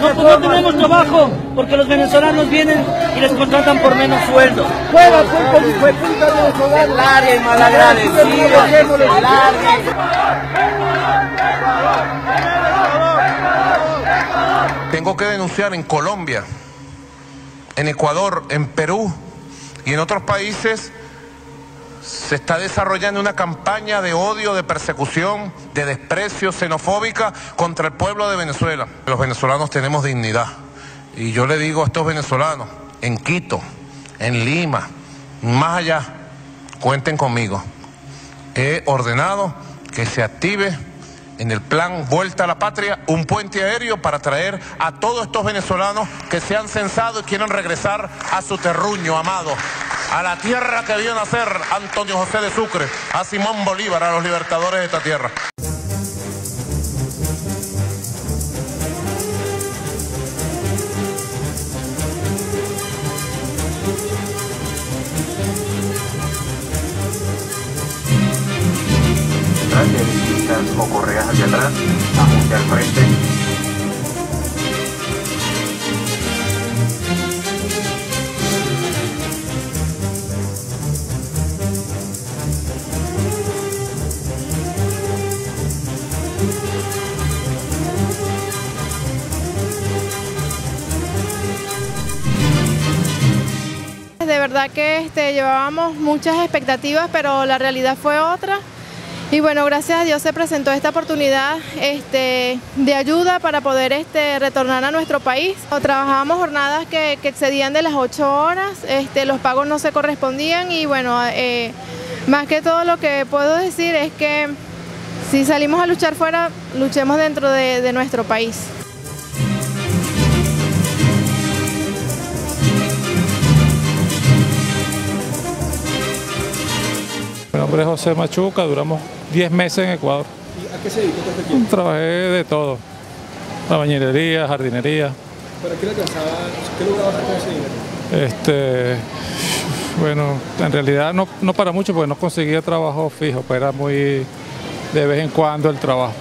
Nosotros no tenemos trabajo porque los venezolanos vienen y les contratan por menos sueldo. Fuera, fue puta malagradecido. Largue. Tengo que denunciar en Colombia, en Ecuador, en Perú y en otros países se está desarrollando una campaña de odio, de persecución, de desprecio xenofóbica contra el pueblo de Venezuela. Los venezolanos tenemos dignidad. Y yo le digo a estos venezolanos, en Quito, en Lima, más allá, cuenten conmigo. He ordenado que se active en el plan Vuelta a la Patria un puente aéreo para traer a todos estos venezolanos que se han censado y quieren regresar a su terruño amado, a la tierra que vio nacer Antonio José de Sucre, a Simón Bolívar, a los libertadores de esta tierra. o correas hacia atrás, ajuste al frente. Verdad que este, llevábamos muchas expectativas, pero la realidad fue otra. Y bueno, gracias a Dios se presentó esta oportunidad este, de ayuda para poder este, retornar a nuestro país. Trabajábamos jornadas que, excedían de las ocho horas, los pagos no se correspondían y bueno, eh, más que todo lo que puedo decir es que si salimos a luchar fuera, luchemos dentro de nuestro país. Mi nombre es José Machuca, duramos 10 meses en Ecuador. ¿Y a qué se dedicó este tiempo? Trabajé de todo, la bañinería, jardinería. ¿Para qué le alcanzaba? ¿Qué lograba hacer con ese dinero? Este, bueno, en realidad no, no para mucho porque no conseguía trabajo fijo, pero era muy de vez en cuando el trabajo.